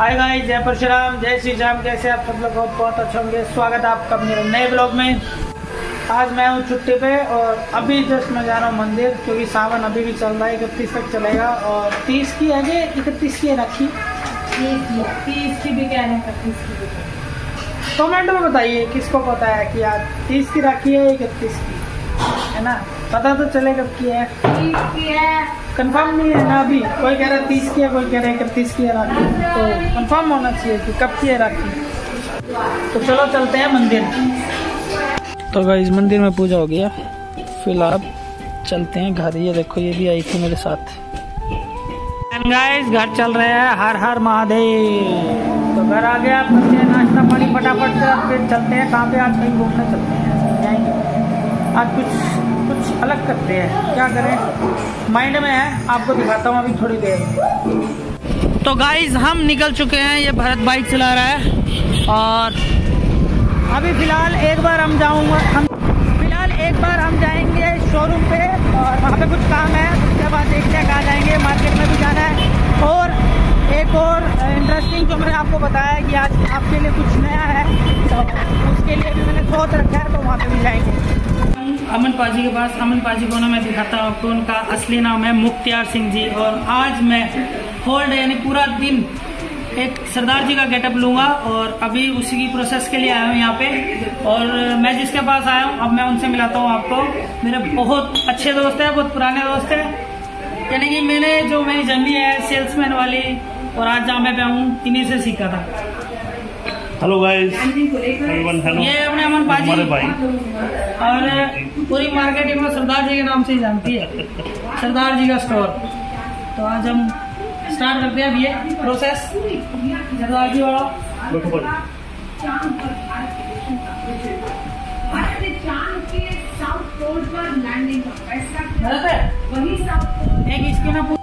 Hi guys जय परशुराम जय श्री राम कैसे आप सब लोग? बहुत बहुत अच्छे होंगे। स्वागत है आपका मेरे नए ब्लॉग में। आज मैं हूँ छुट्टी पे और अभी जस्ट मैं जा रहा हूँ मंदिर क्योंकि सावन अभी भी चल रहा है इकतीस तक चलेगा। और तीस की है ये इकतीस की है राखी? तीस की भी कह रहे हैं पच्चीस की भी कमेंट में बताइए किसको पता है कि आज तीस की राखी है इकतीस की? है ना? पता तो चले कब की है। कंफर्म नहीं है ना अभी। कोई कह रहा है तीस की है कोई कह रहा है इकतीस की है राखी तो कंफर्म होना चाहिए कि कब की है राखी। तो चलो चलते हैं मंदिर। तो गाइस मंदिर में पूजा हो गया फ़िलहाल चलते हैं घर। ये देखो ये भी आई थी मेरे साथ। गाइस घर चल रहे हैं हर हर महादेव। तो घर आ गया करते हैं नाश्ता पानी फटाफट से फिर चलते हैं। कहाँ पे आज कहीं घूमने चलते हैं? जाएँगे। आज कुछ अलग करते हैं। क्या करें? माइंड में है, आपको दिखाता हूँ अभी थोड़ी देर। तो गाइज़ हम निकल चुके हैं, ये भरत बाइक चला रहा है। और अभी फ़िलहाल एक बार हम जाऊँगा, हम फ़िलहाल एक बार हम जाएँगे शोरूम पे। और वहाँ पे कुछ काम है, उसके बाद देखते हैं कहाँ जाएँगे। मार्केट में भी जाना है। और एक और इंटरेस्टिंग जो मैंने आपको बताया कि आज आपके लिए कुछ नया है तो उसके लिए भी मैंने सोच रखा है तो वहाँ पे भी जाएँगे। अमन पाजी के पास अमन पाजी को ना मैं दिखाता हूँ आपको उनका असली नाम है मुख्तियार सिंह जी। और आज मैं होल डे यानी पूरा दिन एक सरदार जी का गेटअप लूँगा और अभी उसी की प्रोसेस के लिए आया हूँ यहाँ पे। और मैं जिसके पास आया हूँ अब मैं उनसे मिलाता हूँ आपको। मेरे बहुत अच्छे दोस्त है बहुत पुराने दोस्त है। यानी कि मैंने जो मेरी जमी है सेल्समैन वाली और आज जहाँ मैं पे हूँ इन्हीं से सीखा था। हेलो गाइस एवरीवन ये अपने अमन पाजी और पूरी मार्केटिंग में सरदार जी के नाम से ही जानती है। सरदार जी का स्टोर तो आज हम स्टार्ट करते हैं अब ये प्रोसेस सरदार जी वाला। एक इसके भारत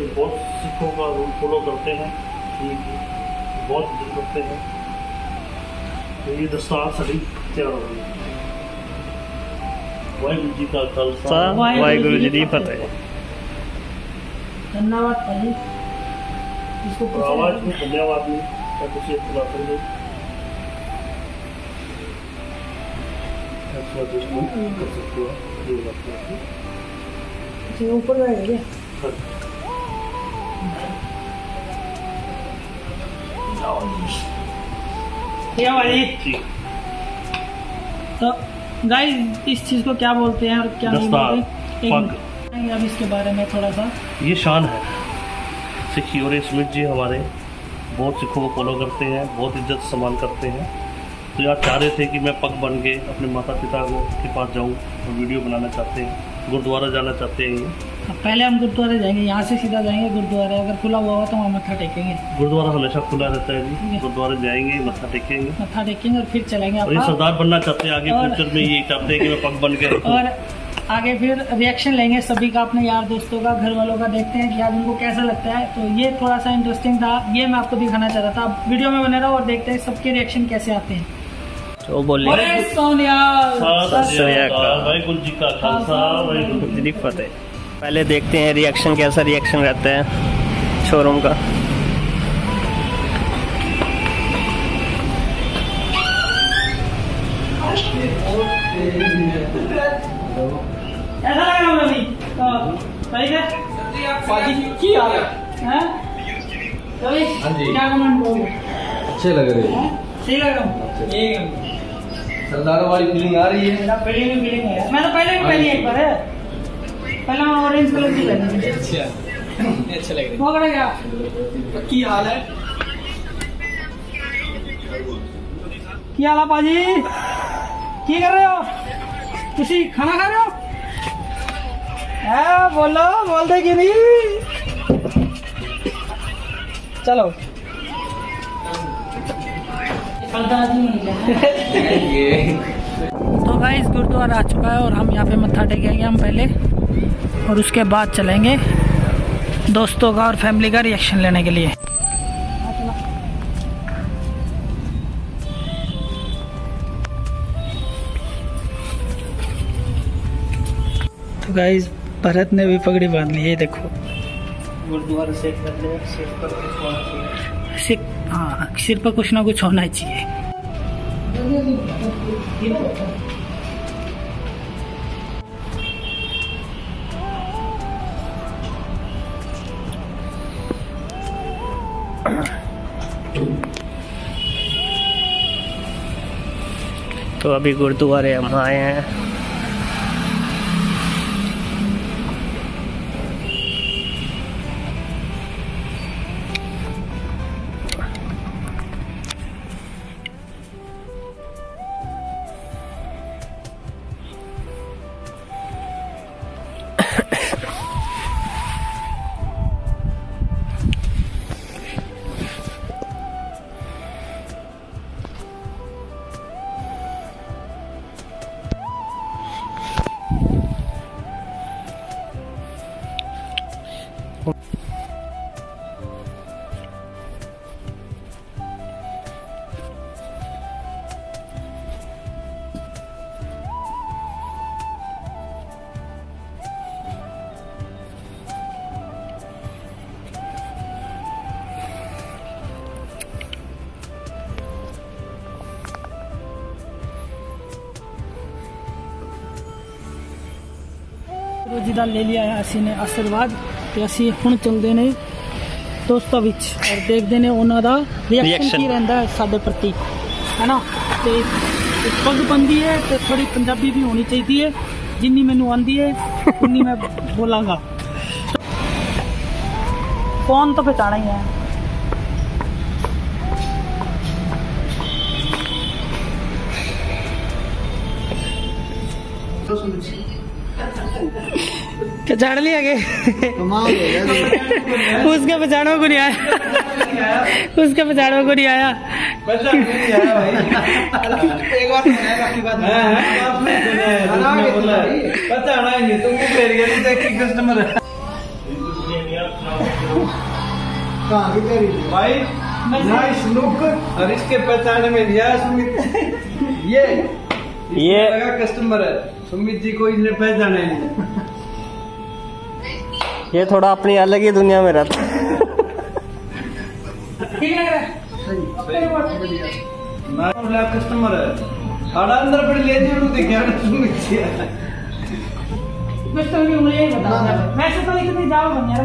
ये बहुत सिखों का रूल फॉलो करते हैं ठीक है बहुत इज़्ज़त करते हैं। तो ये दस्तार सड़ी तैयार हो गई वाहिगुरु जी का खालसा। वाहिगुरु जी की फतेह। धन्यवाद भाई। इसको आवाज़ में धन्यवाद नहीं मैं तुझे खुला कर दूँ ऐसा जिसको कर ये है क्या तो गाइस इस चीज़ को क्या बोलते हैं और क्या नहीं बोलते। नहीं, अब इसके बारे में थोड़ा सा। ये शान है। सिखी और स्मिथ जी हमारे। बहुत सिखों को फॉलो करते हैं बहुत इज़्ज़त सम्मान करते हैं। तो यार चाह रहे थे कि मैं पग बन के अपने माता पिता को के पास जाऊँ और वीडियो बनाना चाहते हैं गुरुद्वारा जाना चाहते हैं अब पहले हम गुरुद्वारे जाएँगे यहाँ से सीधा जाएँगे गुरुद्वारे। अगर खुला हुआ होगा तो वहाँ मत्था टेकेंगे। गुरुद्वारा हमेशा खुला रहता है जी। गुरुद्वारे जाएँगे मत्था टेकेंगे। मत्था टेकेंगे और फिर चलेंगे और ये सरदार बनना चाहते हैं आगे और- फ्यूचर में ये चाहते हैं कि मैं पग बन के और आगे फिर रिएक्शन लेंगे सभी का अपने यार दोस्तों का घर वालों का देखते हैं कि आज उनको कैसा लगता है। तो ये थोड़ा सा इंटरेस्टिंग था ये मैं आपको दिखाना चाह रहा था। आप वीडियो में बने रहो और देखते हैं सबके रिएक्शन कैसे आते हैं। तो बोले सोनिया! सत श्री अकाल। जी का खालसा वाहिगुरु जी जी फतेह। पहले देखते हैं रिएक्शन कैसा रिएक्शन रहता है शोरूम का। तो सही है? है? हैं? हाँ अच्छे लग रहे हैं। सही लग रहा हूँ? एक नंबर। सरदारों वाली फीलिंग आ रही है। फीलिंग भी फीलिंग है मैं तो पहले भी पहनी एक बार है। पहला ऑरेंज कलर की लगी अच्छा अच्छा लग रही पकड़ा गया? की हाल है? की हाल है पाजी? की कर रहे हो? किसी खाना खा रहे हो? बोलो बोल दे कि नहीं? चलो। तो गाइस गुरुद्वारा आ चुका है और हम यहाँ पे मत्था टेक आएँगे हम पहले। और उसके बाद चलेंगे दोस्तों का और फैमिली का रिएक्शन लेने के लिए। तो गाइस भरत ने भी पगड़ी बाँध ली है देखो। गुरुद्वारा से कर ले सिर पर कुछ होना चाहिए। सिर हाँ सिर पर कुछ ना कुछ होना चाहिए। तो अभी गुरुद्वारे हम आए हैं। ਗੁਰੂ ਜੀ ਦਾ ਲੈ ਲਿਆ ਹੈ। ਅਸੀਂ ਨੇ ਆਸ਼ੀਰਵਾਦ ਤੇ ਅਸੀਂ ਹੁਣ ਚੱਲਦੇ ਨੇ ਦੋਸਤਾਂ ਵਿੱਚ ਔਰ ਦੇਖਦੇ ਨੇ ਉਹਨਾਂ ਦਾ ਰਿਐਕਸ਼ਨ. ਕੀ ਰਹਿੰਦਾ ਹੈ ਸਾਡੇ ਪ੍ਰਤੀ ਹੈਨਾ? ਤੇ ਇੱਕ ਪੱਗ ਬੰਦੀ ਹੈ ਤੇ ਥੋੜੀ ਪੰਜਾਬੀ ਵੀ ਹੋਣੀ ਚਾਹੀਦੀ ਹੈ। ਜਿੰਨੀ ਮੈਨੂੰ ਆਂਦੀ ਹੈ ਉਨੀ ਮੈਂ ਬੋਲਾਂਗਾ। ਫੋਨ ਤਾਂ ਪਛਾਣਾ ਹੀ ਹੈ। पछाड़ लिया के? उसका पछाड़ो को नहीं आया। उसका पछाड़ो को नहीं आया। एक बार सुना है ही भाई नाइस लुक और इसके पहचाने में लिया सुमित ये ये लगा कस्टमर है। सुमित जी को इसने पहचाना ही। नहीं ये थोड़ा अपनी अलग ही दुनिया में रहता है। ठीक लग रहा है ना कस्टमर है। आड़ा अंदर पड़ी ले जी उन्होंने क्या सुमित जी। है कुछ तो भी मुझे ही बताऊँगा वैसे तो इतनी जाओ बन यार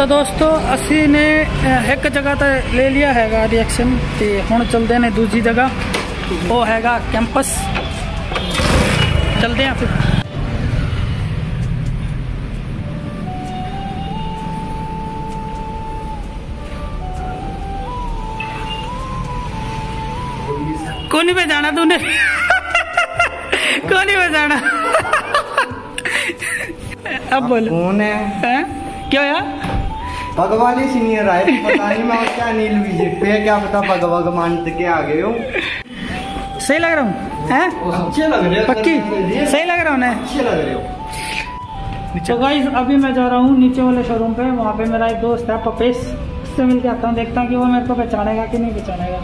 ਤਾਂ ਦੋਸਤੋ ਅਸੀਂ ਨੇ ਅਹ, ਇੱਕ ਜਗ੍ਹਾ ਤੇ ਲੈ ਲਿਆ ਹੈਗਾ ਰਿਐਕਸ਼ਨ ਤੇ ਹੁਣ ਚਲਦੇ ਨੇ ਦੂਜੀ ਜਗ੍ਹਾ ਉਹ ਹੈਗਾ ਕੈਂਪਸ ਚਲਦੇ ਆ ਫਿਰ कौन नहीं पहचाना तूने कौन नहीं पहचाना अब बोलो कौन है हैं? क्या होया भगवानी सीनियर आए। पता नहीं मैं क्या अनिल विज़िट पे क्या पता भगवान मानत के आ गए हो। सही लग रहा हूँ हैं? अच्छे लग रहे हो पक्की? सही लग रहा हूँ ना अच्छे लग रहे हो। तो गाइस अभी मैं जा रहा हूँ नीचे वाले शोरूम पे वहाँ पे मेरा एक दोस्त है पपेश। उससे मिल के आता हूँ देखता हूँ कि वो मेरे को पहचानेगा कि नहीं पहचानेगा।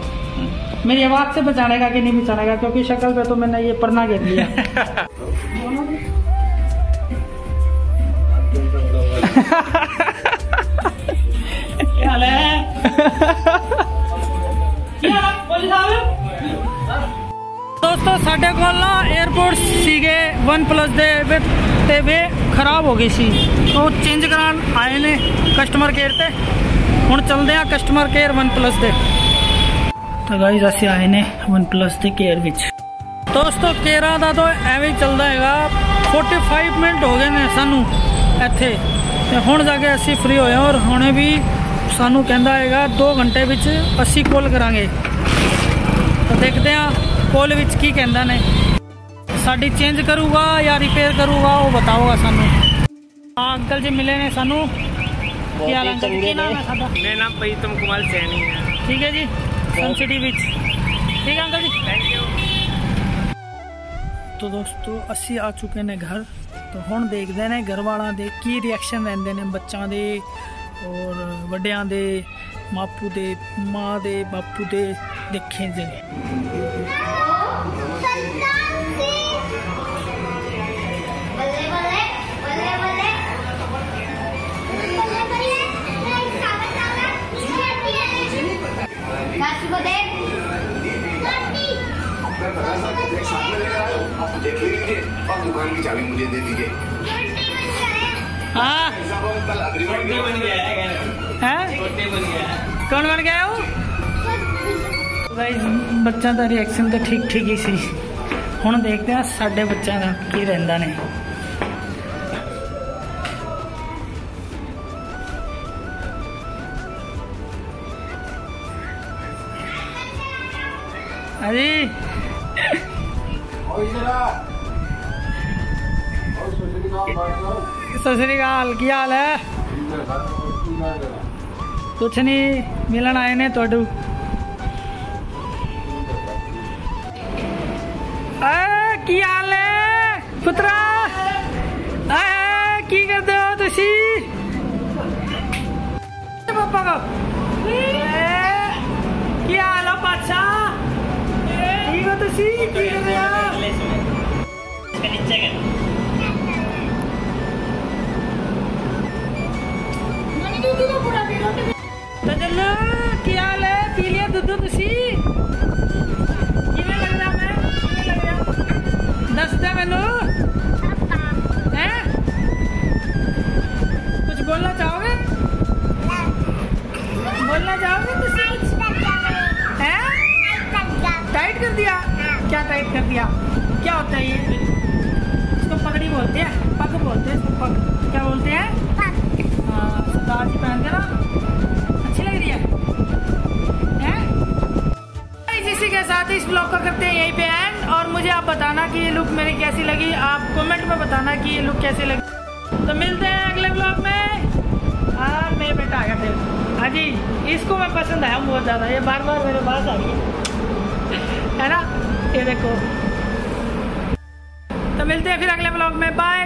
मेरी आवाज़ से पहचानेगा कि नहीं पहचानेगा क्योंकि शक्ल पे तो मैंने ये परना गिर लिया। ਦੋਸਤੋ, ਸਾਡੇ ਕੋਲ ਨਾ 에어ਪੋਰਟ ਸੀਗੇ OnePlus ਦੇ ਵਿੱਚ ਤੇ ਵੇ ਖਰਾਬ ਹੋ ਗਈ ਸੀ। ਉਹ ਚੇਂਜ ਕਰਾਉਣ ਆਏ ਨੇ ਕਸਟਮਰ ਕੇਅਰ ਤੇ। ਹੁਣ ਚੱਲਦੇ ਆ ਕਸਟਮਰ ਕੇਅਰ OnePlus ਦੇ ਤਾਂ ਗਾਇਸ ਅਸੀਂ ਆਏ ਨੇ OnePlus ਦੇ ਕੇਅਰ ਵਿੱਚ। ਦੋਸਤੋ, ਕੇਰਾਂ ਦਾ ਤਾਂ ਐਵੇਂ ਹੀ ਚੱਲਦਾ ਹੈਗਾ। 45 ਮਿੰਟ ਹੋ ਗਏ ਨੇ ਸਾਨੂੰ ਇੱਥੇ। ਤੇ ਹੁਣ ਜਾ ਕੇ ਅਸੀਂ ਫ੍ਰੀ ਹੋਏ ਹਾਂ ਔਰ ਹੁਣੇ ਵੀ ਸਾਨੂੰ ਕਹਿੰਦਾ ਹੈਗਾ 2 ਘੰਟੇ ਵਿੱਚ ਅਸੀਂ ਕਾਲ ਕਰਾਂਗੇ। ਤਾਂ ਦੇਖਦੇ ਆ ਕਾਲ ਵਿੱਚ ਕੀ ਕਹਿੰਦਾ ਨੇ। ਸਾਡੀ ਚੇਂਜ ਕਰੂਗਾ ਜਾਂ ਰਿਪੇਅਰ ਕਰੂਗਾ ਉਹ ਬਤਾਓਗਾ ਸਾਨੂੰ। ਆ ਅੰਕਲ ਜੀ ਮਿਲੇ ਨੇ ਸਾਨੂੰ। ਕੀ ਹਾਲ ਅੰਕਲ ਕੀ ਨਾਮ ਹੈ ਸਾਡਾ? ਮੇਰਾ ਨਾਮ ਪ੍ਰੀਤਮ ਕੁਮਾਰ ਸੈਣੀ ਹੈ। ਠੀਕ ਹੈ ਜੀ ਸੰਸਿਟੀ ਵਿੱਚ। ਠੀਕ ਹੈ ਅੰਕਲ ਜੀ? ਥੈਂਕ ਯੂ ਤੋ ਦੋਸਤੋ ਅਸੀਂ ਆ ਚੁੱਕੇ ਨੇ ਘਰ। ਤਾਂ ਹੁਣ ਦੇਖਦੇ ਨੇ ਘਰ ਵਾਲਾਂ ਦੇ ਕੀ ਰਿਐਕਸ਼ਨ ਲੈਂਦੇ ਨੇ ਬੱਚਾਂ ਦੇ। ਔਰ ਵੱਡਿਆਂ ਦੇ ਮਾਪੂ ਦੇ ਮਾਂ ਦੇ ਬਾਪੂ ਦੇ ਦੇਖੇ ਦੇ बल्ले बल्ले बल्ले बल्ले बल्ले बल्ले नहीं सावन सावन छठी है काशी को देख छठी आप देख लीजिए और दुकान की चाबी मुझे दे दीजिए हाँ। हाँ? कौन बन गया वो? बच्चा तो का रिएक्शन तो ठीक ठीक ही सी। हूँ देखते हैं साढ़े बच्चों का की रहा ने अरे ਸਤਿ ਸ੍ਰੀ ਅਕਾਲ ਕੀ ਹਾਲ ਹੈ ਕੁਛ ਨਹੀਂ ਮਿਲਣ ਆਏ ਨੇ ਤੁਹਾਨੂੰ ਆ ਕੀ ਹਾਲ ਹੈ ਪੁੱਤਰਾ ਆ ਕੀ ਕਰਦੇ ਹੋ ਤੁਸੀਂ ਪਾਪਾ ਕੋ ਕੀ ਹਾਲ ਹੈ ਬਾਦਸ਼ਾ ਠੀਕ ਹੋ ਤੁਸੀਂ ਕੀ ਕਰਦੇ ਹੋ मैंने तो क्या हाल है? पी लिया दूध दूध बताना कि ये लुक मेरी कैसी लगी। आप कमेंट में बताना कि ये लुक कैसी लगी। तो मिलते हैं अगले ब्लॉग में। हाँ मेरे बेटा आ गया फिर। हाँ जी, इसको मैं पसंद आया बहुत ज़्यादा। ये बार बार मेरे पास आ रही है ना? ये देखो। तो मिलते हैं फिर अगले ब्लॉग में। बाय